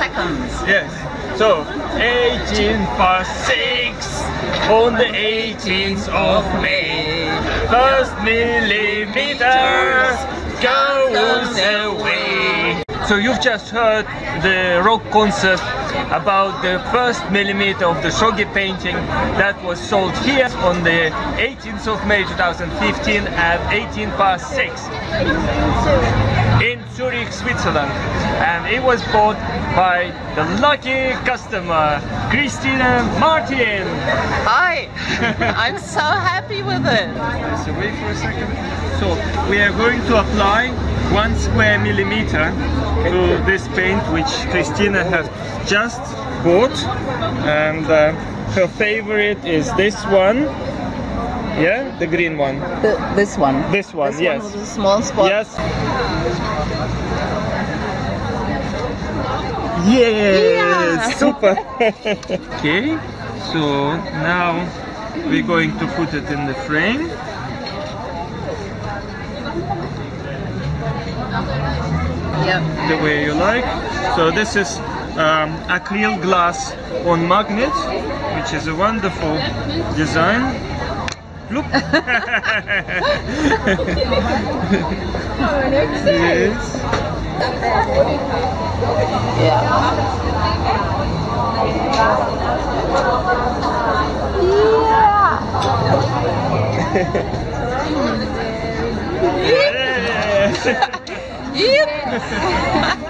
seconds. Yes. So 18 past 6 on the 18th of May. First millimeter goes away. So you've just heard the rock concert about the first millimeter of the Schoggi painting that was sold here on the 18th of May 2015 at 18 past 6 in Zurich, Switzerland. And it was bought by the lucky customer, Christina Martin. Hi, I'm so happy with it. So wait for a second. So we are going to apply one square millimeter to this paint which Christina has just bought and uh, her favorite is this one yeah the green one The, this one. this one This yes one with a small spot. yes yes Yeah. super okay so now we're going to put it in the frame Yep. the way you like. So this is um, acrylic glass on magnet, which is a wonderful design. Look. yes. Yeah. Yeah. Yep.